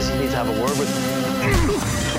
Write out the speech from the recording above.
says he needs to have a word with me.